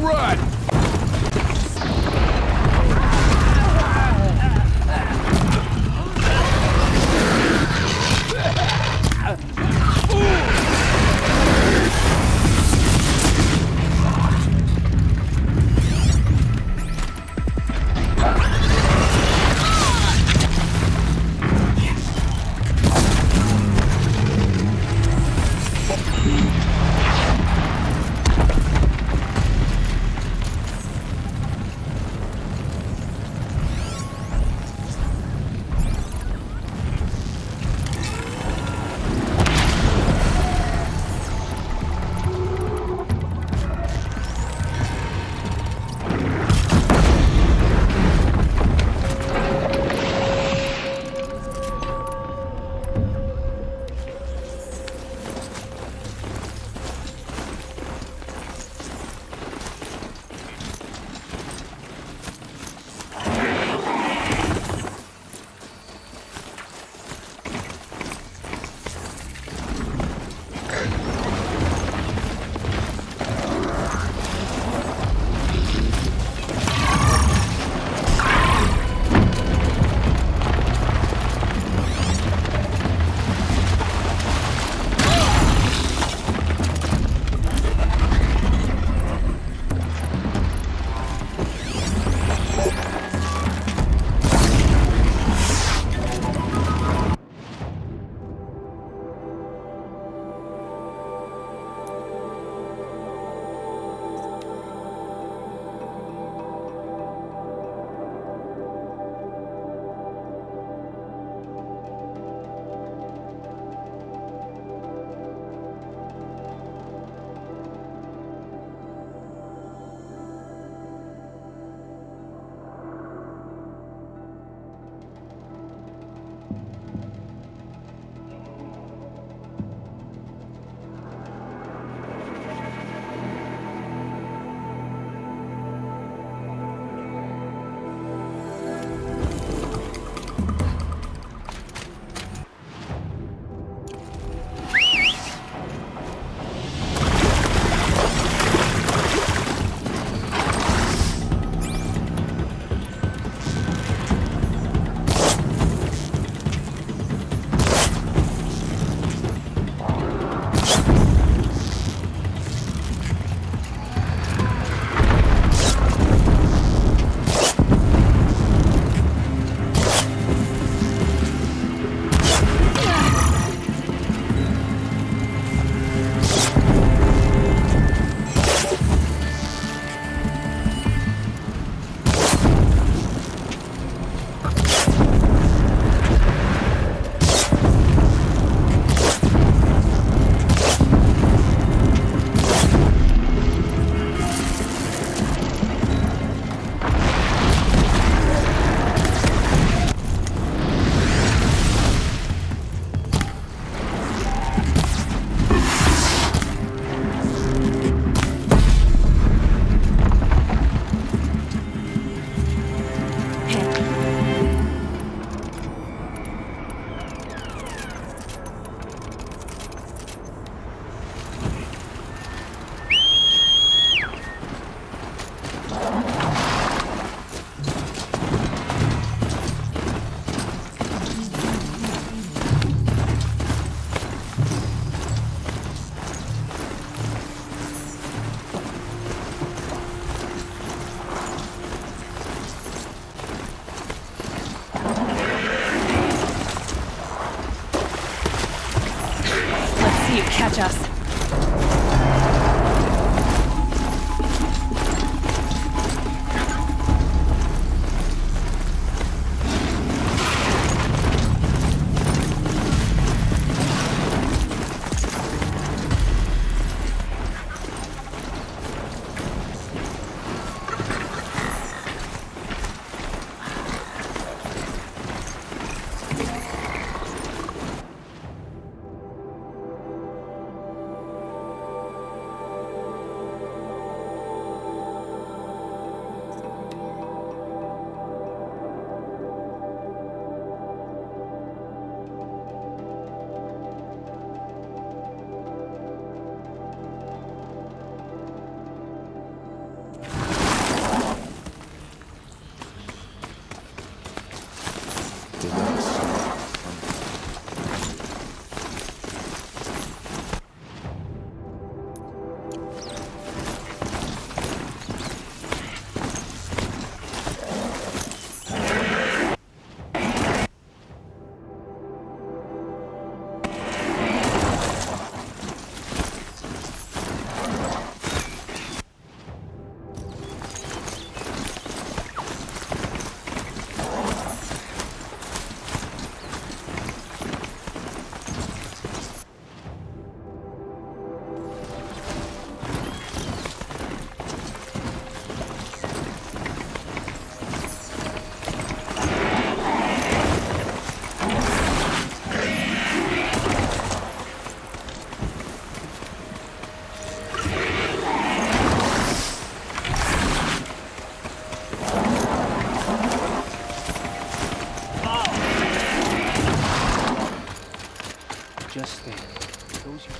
run! Us. Just think, those you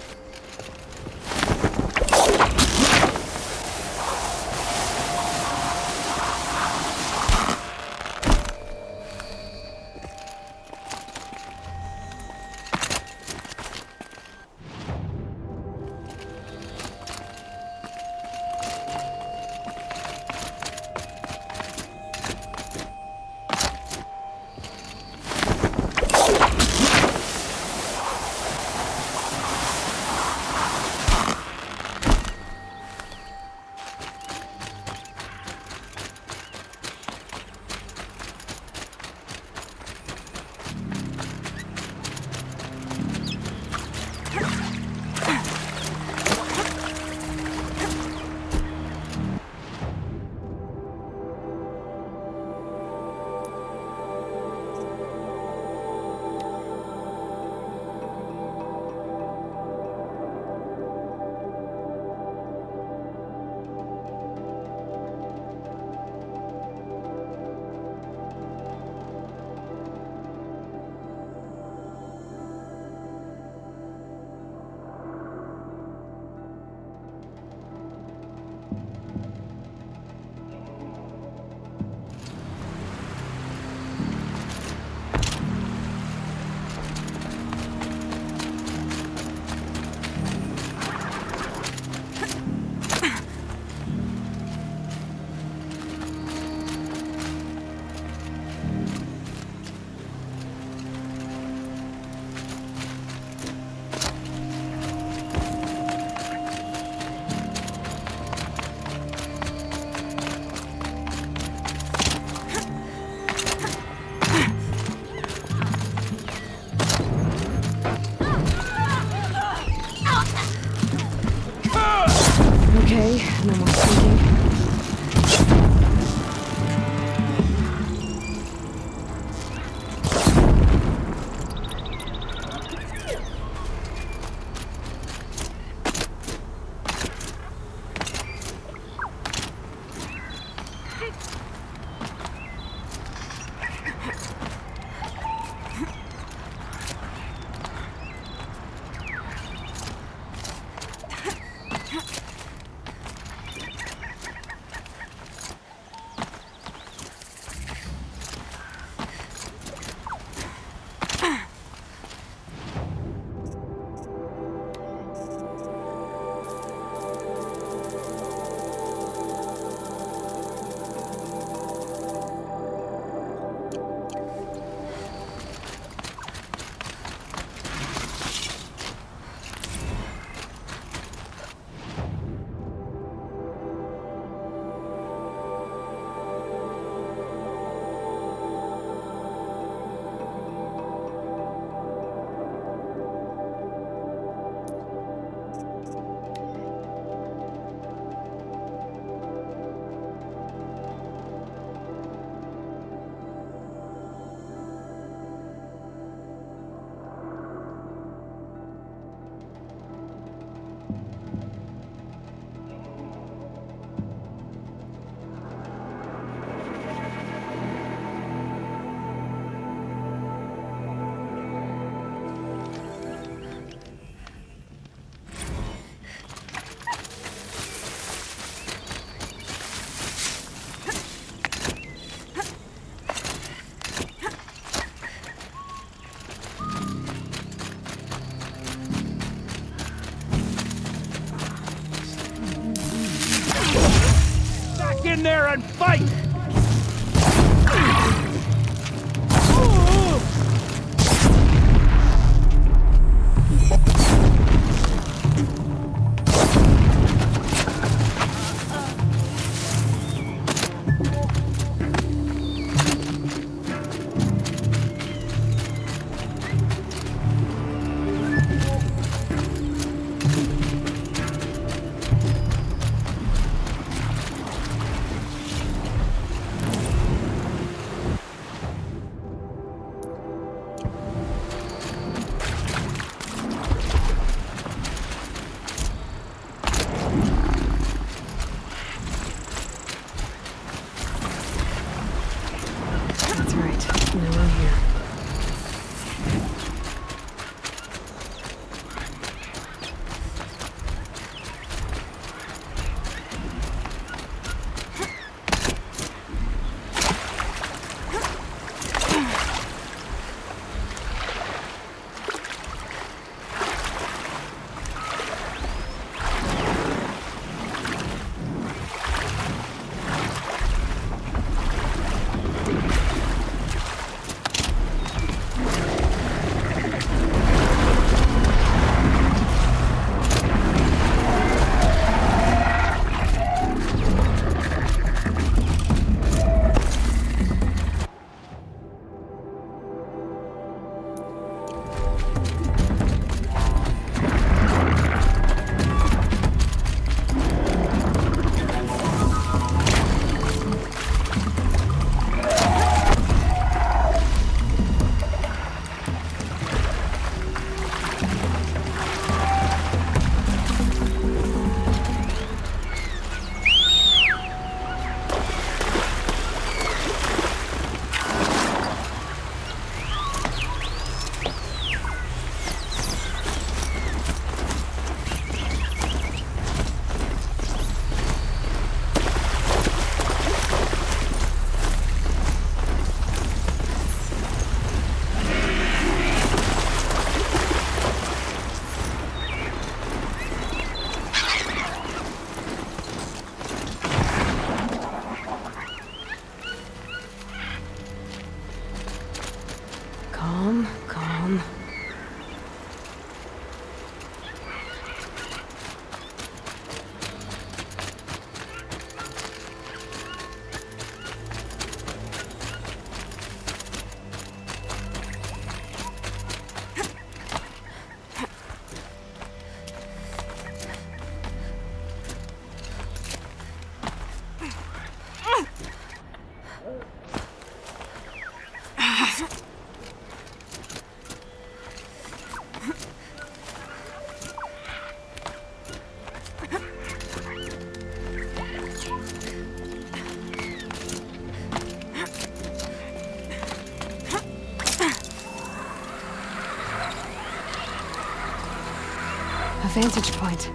vantage point.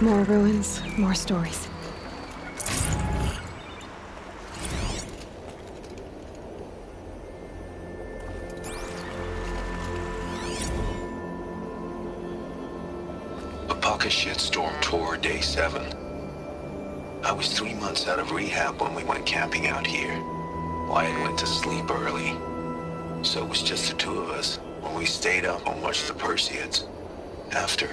More ruins, more stories. Apaka shitstorm tour day seven. I was three months out of rehab when we went camping out here. Wyatt went to sleep early. So it was just the two of us when we stayed up and watched the Perseids. After,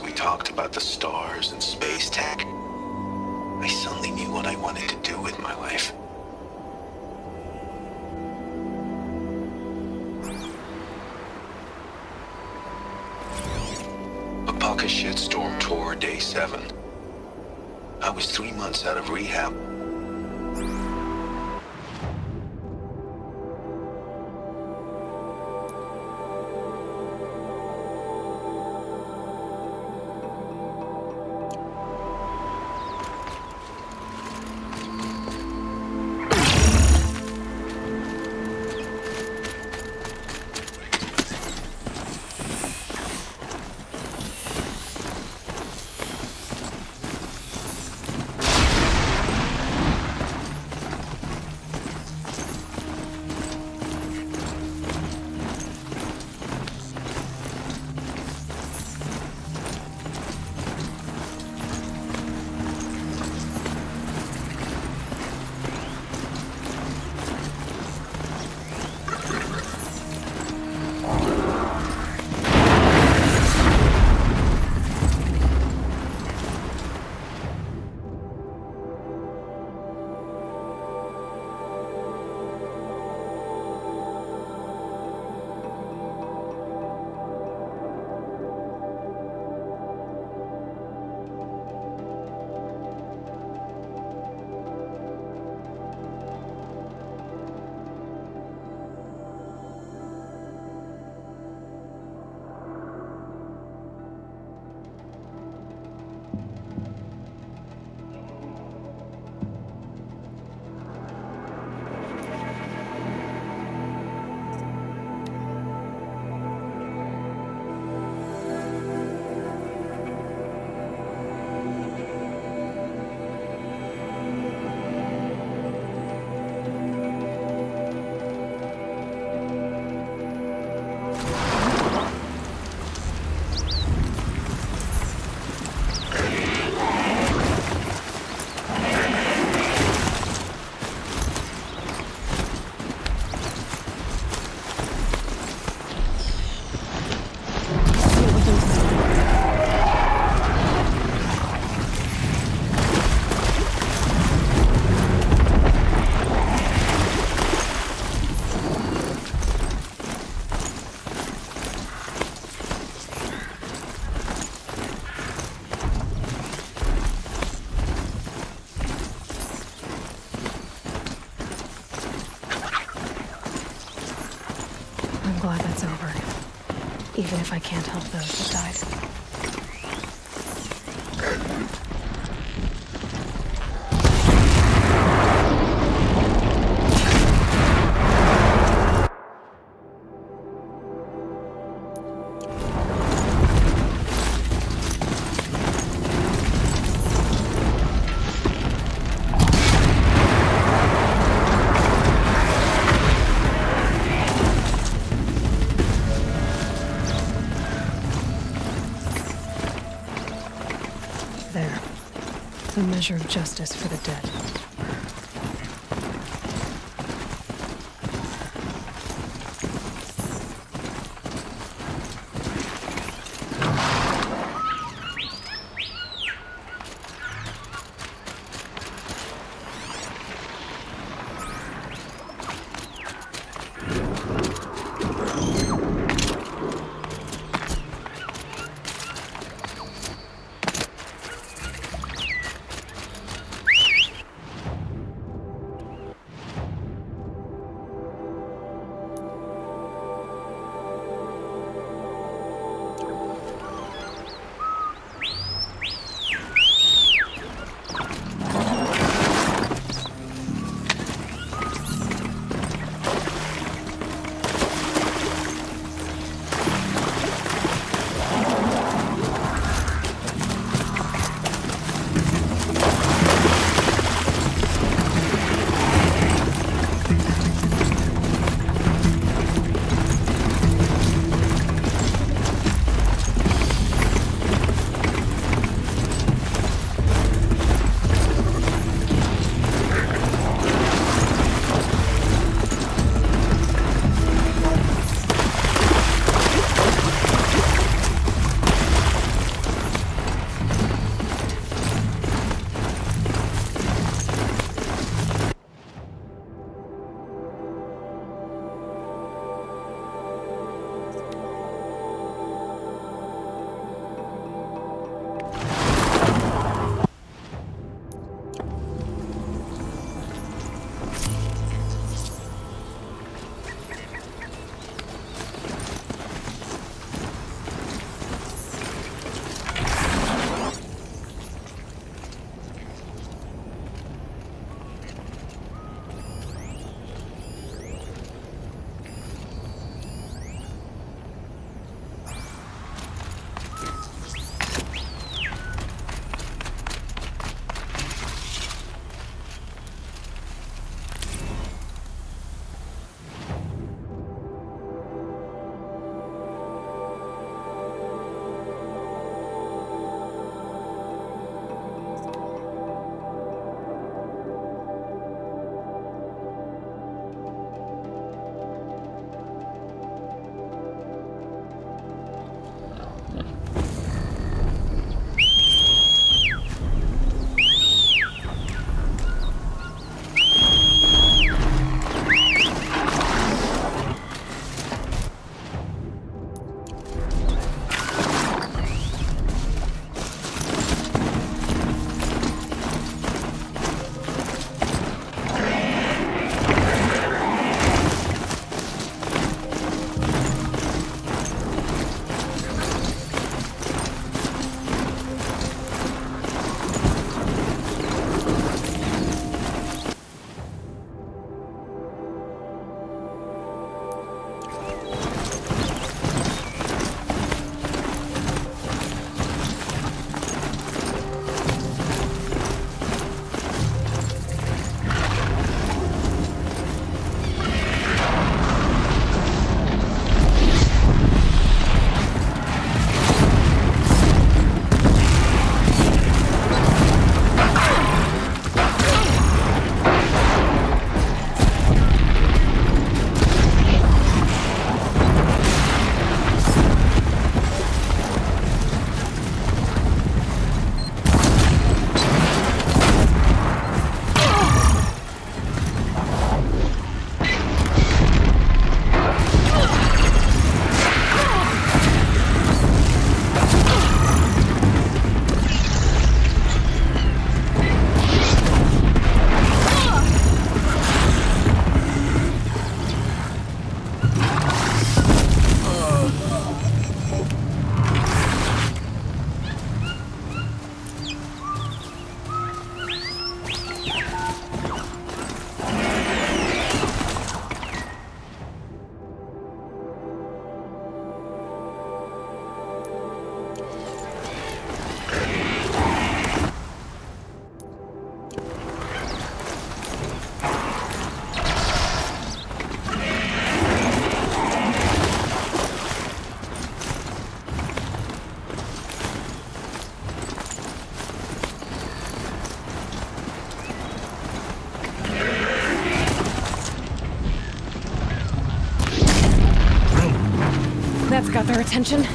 we talked about the stars and space tech, I suddenly knew what I wanted to do with my life. Apaka shitstorm tour day seven. I was three months out of rehab if I can't help those that died. Measure of justice for the dead. Got their attention?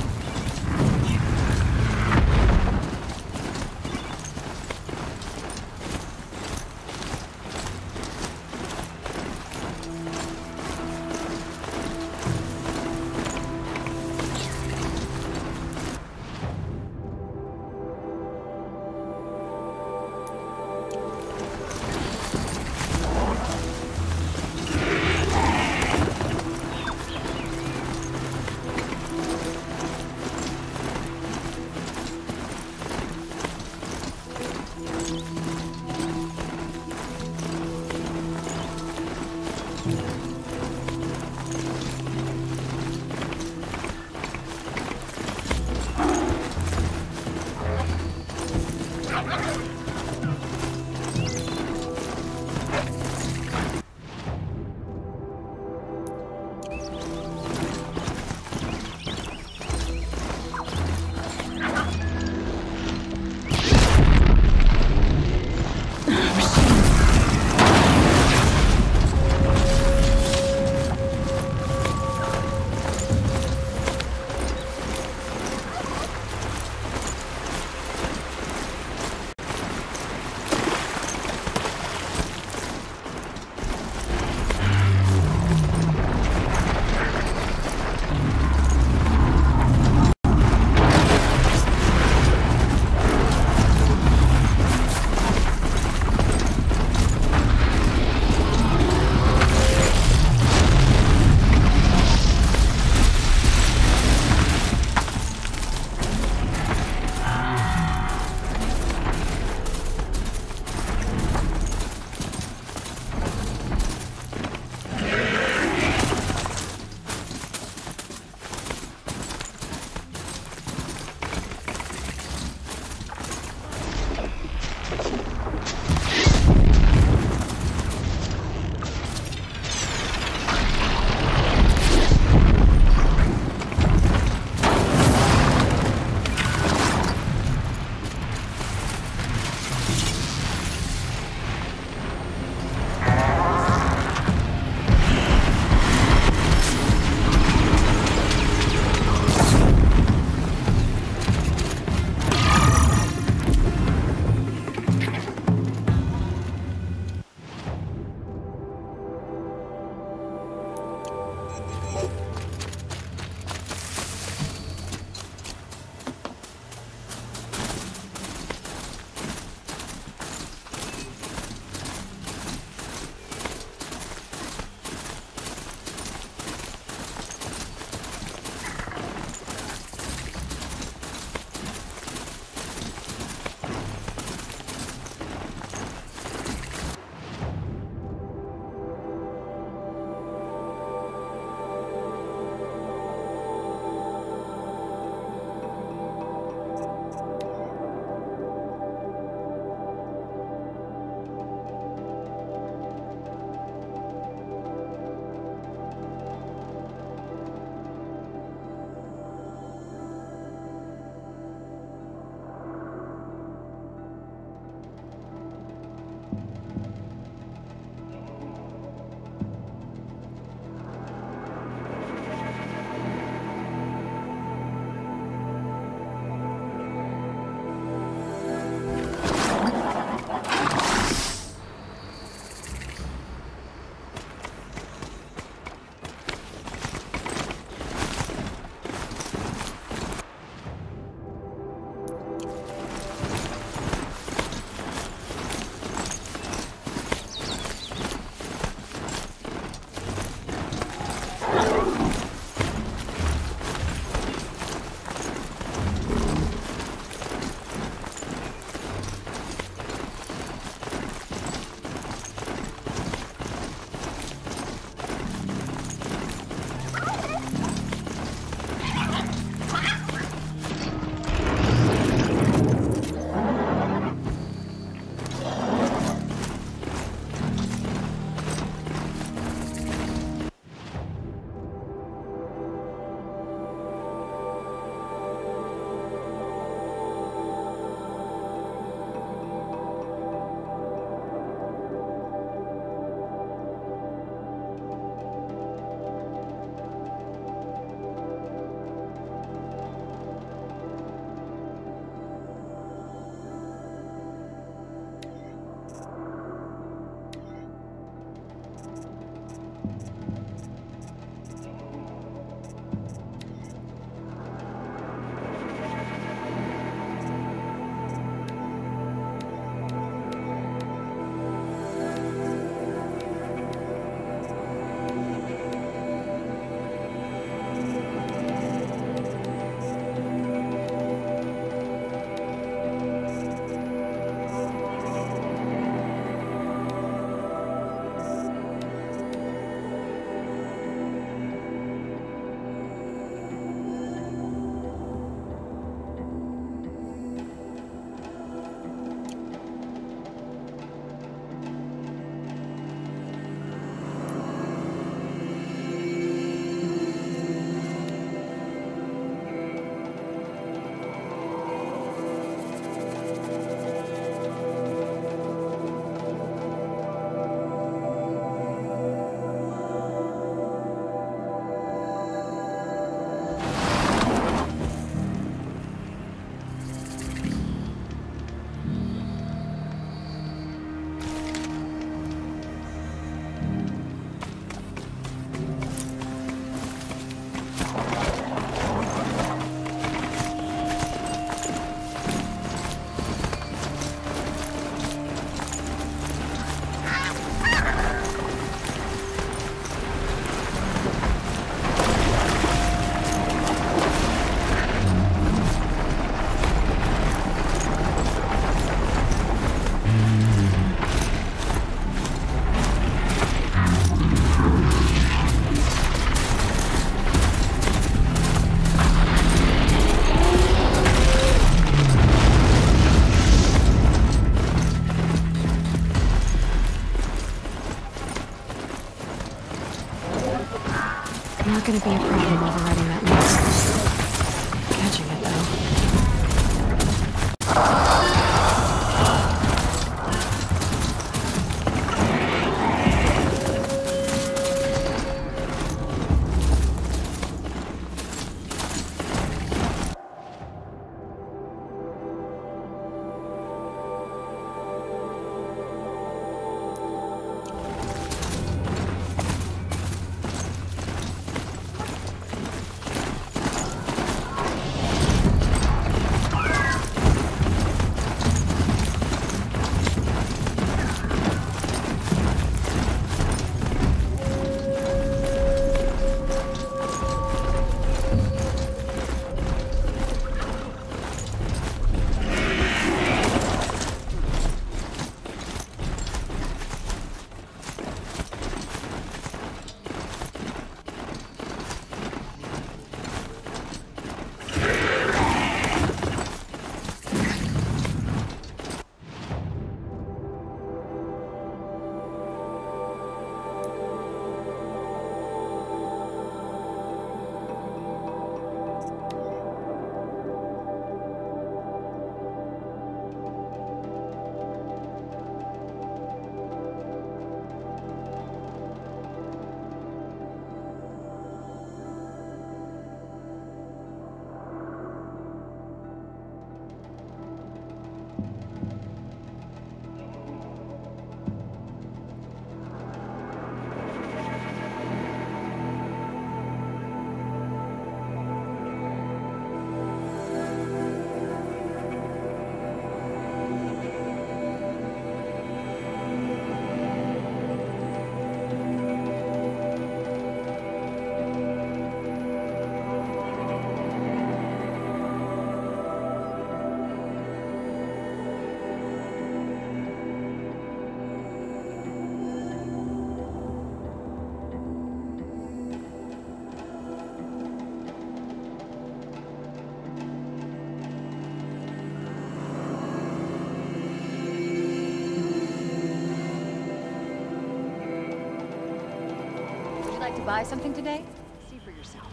Buy something today? See for yourself.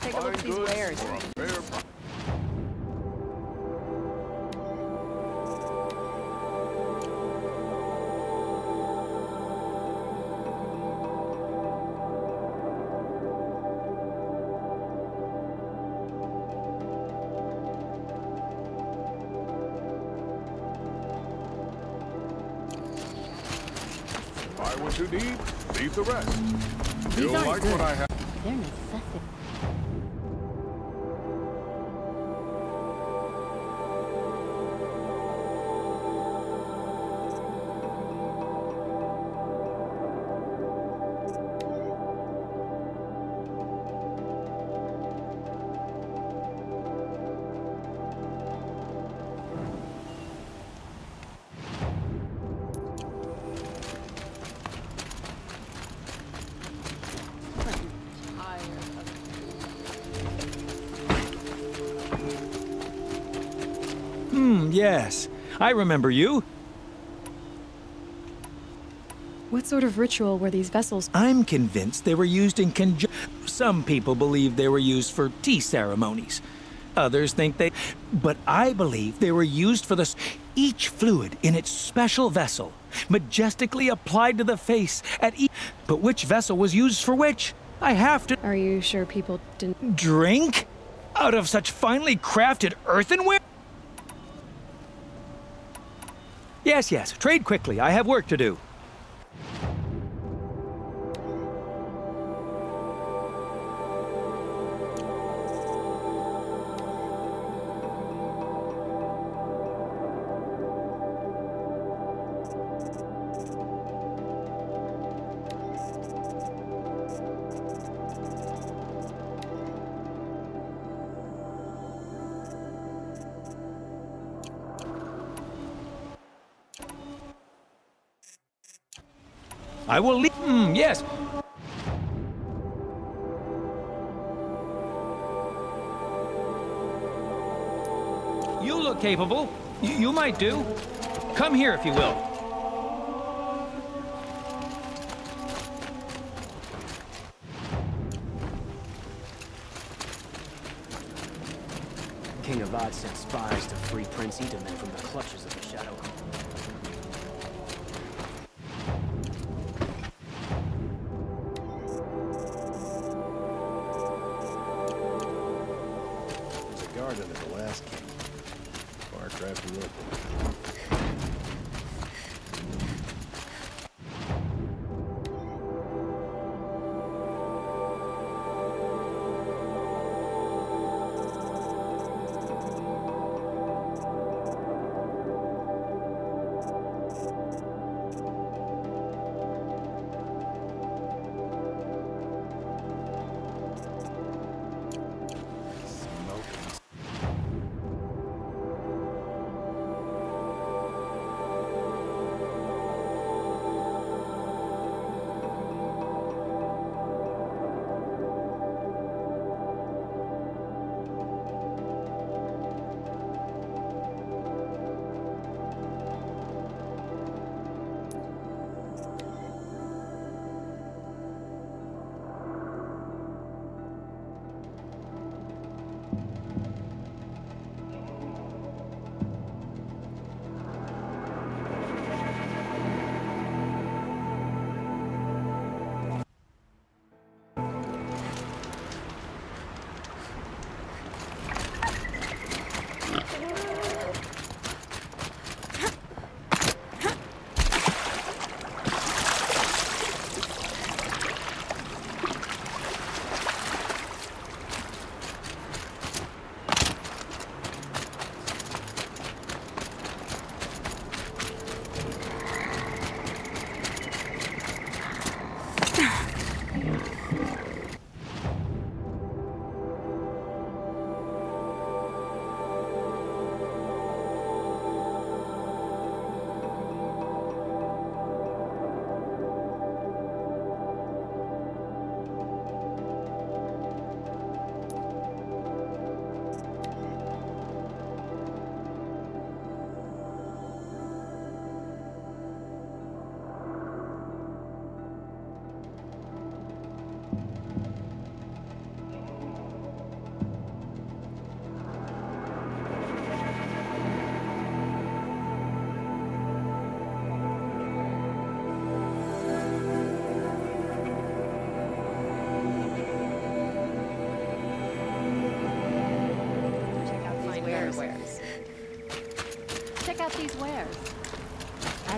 Take a look at these goods wares. for a fair I were too deep, leave the rest. You'll like good. what I have. Yes. I remember you. What sort of ritual were these vessels? I'm convinced they were used in conjunction. Some people believe they were used for tea ceremonies. Others think they. But I believe they were used for the. Each fluid in its special vessel, majestically applied to the face at each. But which vessel was used for which? I have to. Are you sure people didn't? Drink? Out of such finely crafted earthenware? Yes, yes. Trade quickly. I have work to do. I will leave. Hmm, yes. You look capable. Y- you might do. Come here if you will. King Avad sent spies to free Prince Itamen from the clutches of the Shadow.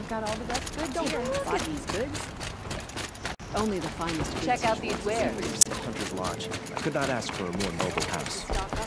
Got all the best goods here. Buy these goods. Only the finest goods. Check out these wares. Hunter's Lodge. I could not ask for a more noble house.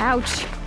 Ouch.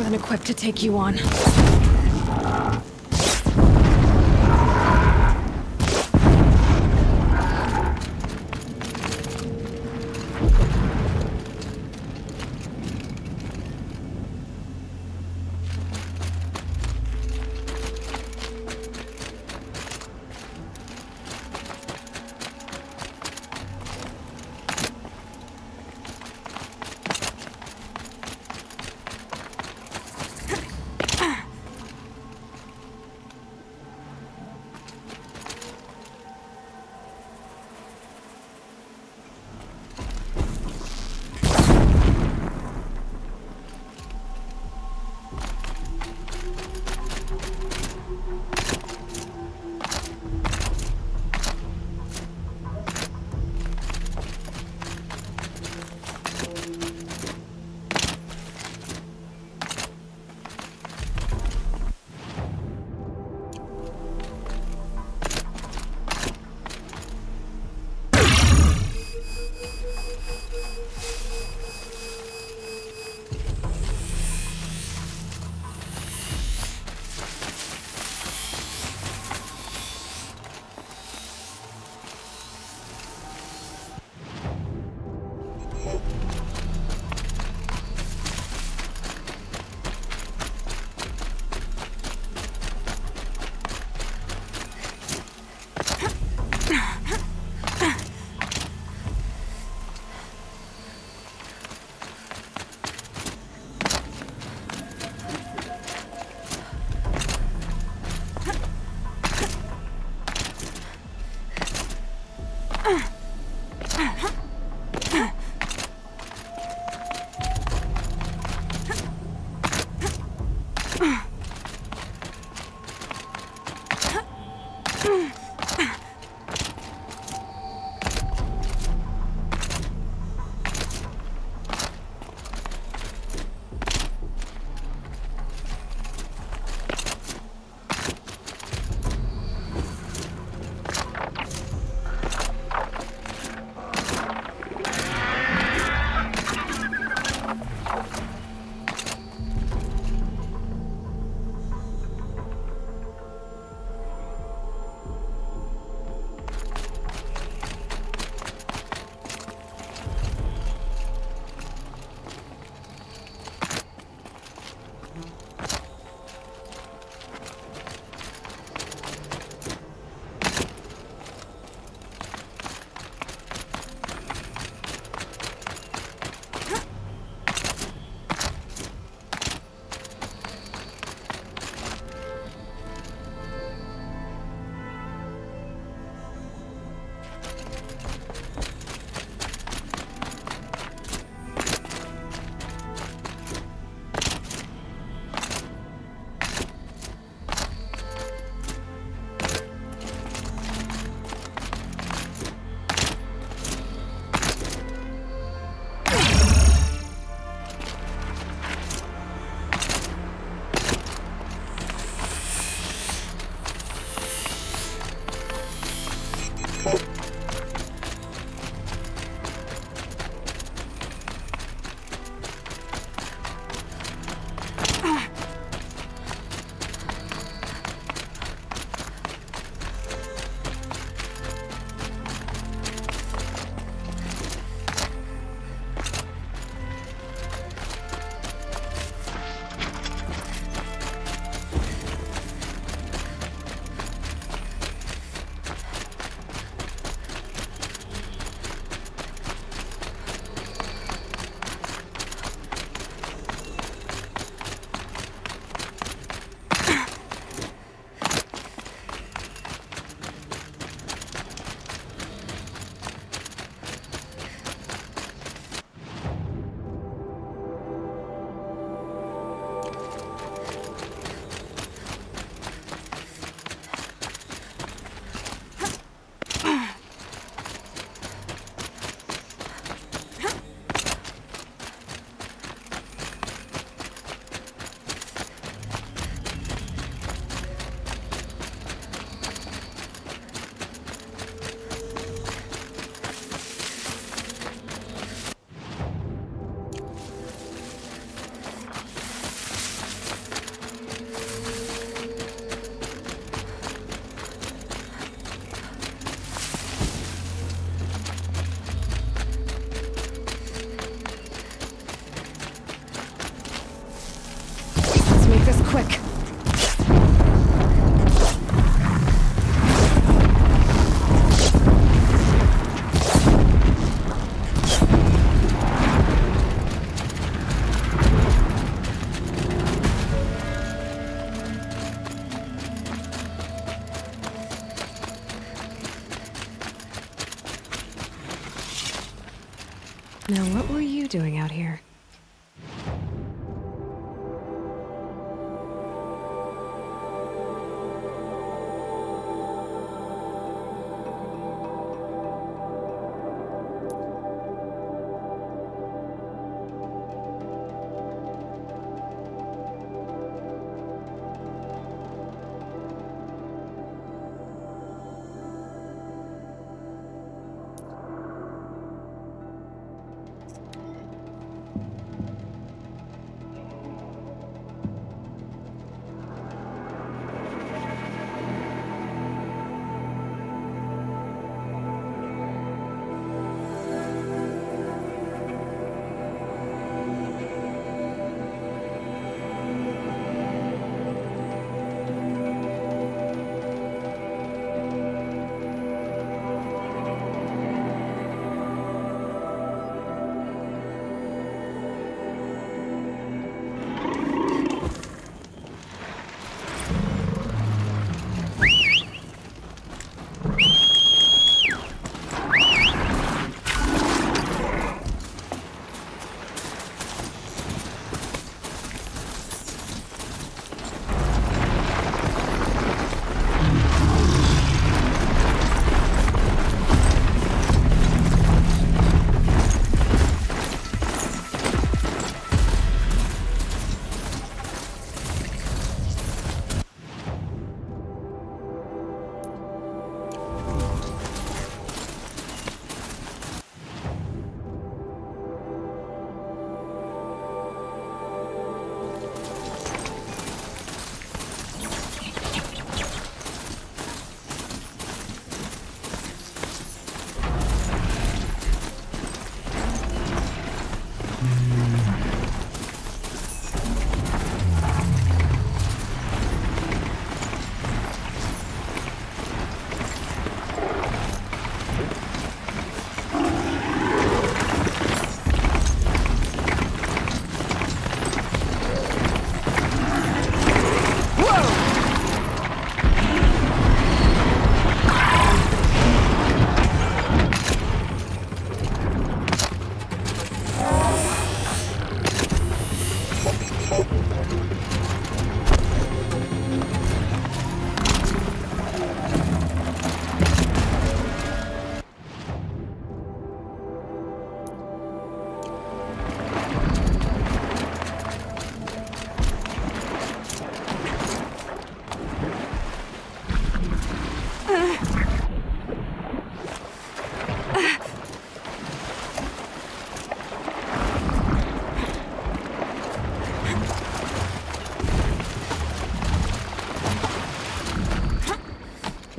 More than equipped to take you on.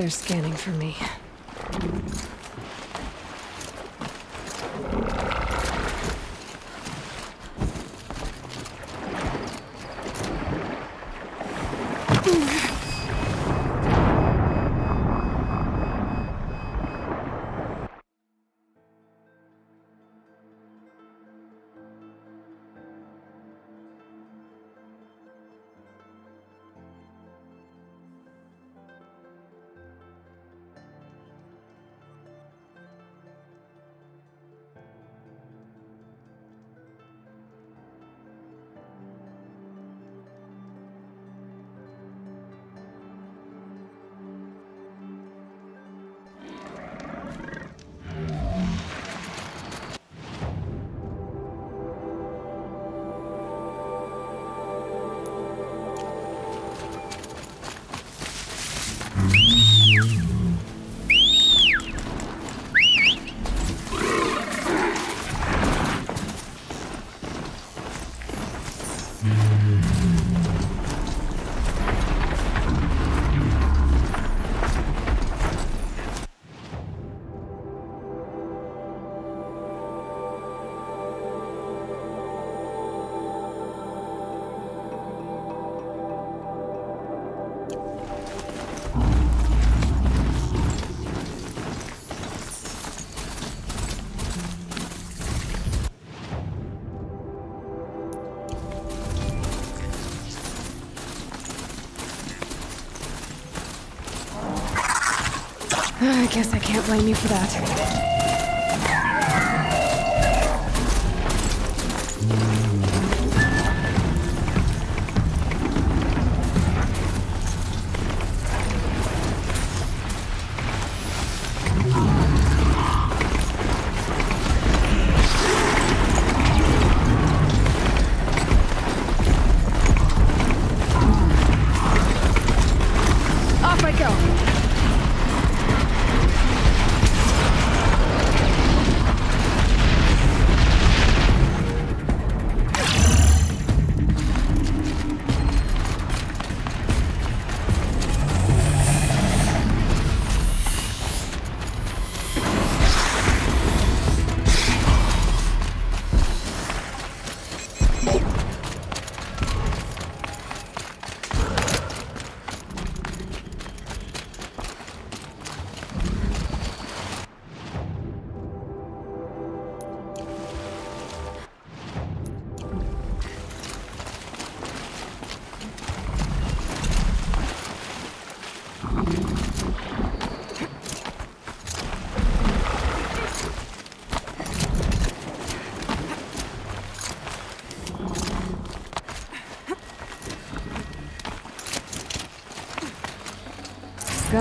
They're scanning for me. Guess I can't blame you for that.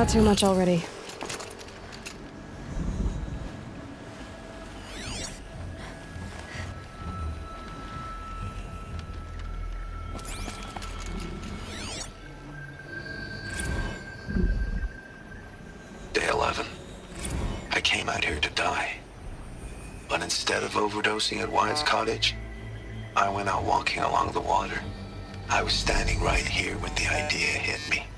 Got too much already. Day 11. I came out here to die. But instead of overdosing at Wyatt's cottage, I went out walking along the water. I was standing right here when the idea hit me.